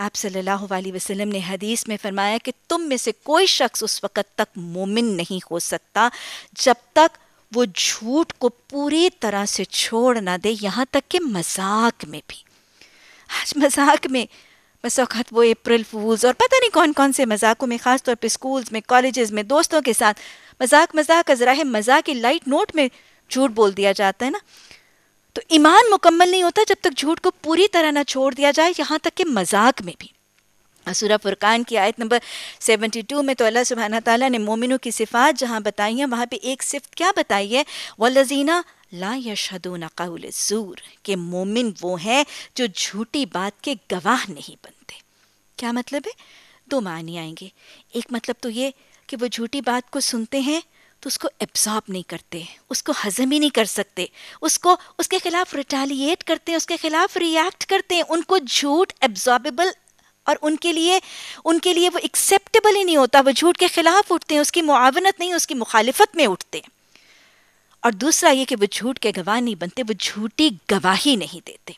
आप सल्लल्लाहु अलैहि वसल्लम ने हदीस में फरमाया कि तुम में से कोई शख्स उस वक़्त तक मोमिन नहीं हो सकता, जब तक वो झूठ को पूरी तरह से छोड़ ना दे यहाँ तक कि मज़ाक में भी। आज मज़ाक में बस वक्त वो अप्रैल फूल्स और पता नहीं कौन कौन से मजाकों में ख़ास तौर पे स्कूल्स में, कॉलेजेस में, दोस्तों के साथ मज़ाक मज़ाक अजरा मज़ाक लाइट नोट में झूठ बोल दिया जाता है ना? तो ईमान मुकम्मल नहीं होता जब तक झूठ को पूरी तरह ना छोड़ दिया जाए, यहाँ तक कि मज़ाक में भी। सूरा फुरकान की आयत नंबर 72 में तो अल्लाह सुबहाना ताला ने मोमिनों की सिफात जहाँ बताई है, वहाँ पे एक सिफ्त क्या बताई है? वल्लजीना ला यशदून कौल जूर, के मोमिन वो हैं जो झूठी बात के गवाह नहीं बनते। क्या मतलब है? दो मानी आएँगे। एक मतलब तो ये कि वो झूठी बात को सुनते हैं तो उसको एब्जॉर्ब नहीं करते, उसको हजम ही नहीं कर सकते, उसको, उसके खिलाफ रिटालिएट करते हैं उसके खिलाफ रिएक्ट करते हैं उनको झूठ एब्जॉर्बेबल और उनके लिए उनके लिए वो एक्सेप्टेबल ही नहीं होता, वो झूठ के खिलाफ उठते हैं, उसकी मुआवनत नहीं, उसकी मुखालिफत में उठते हैं। और दूसरा ये कि वो झूठ के गवाह नहीं बनते, वो झूठी गवाही नहीं देते।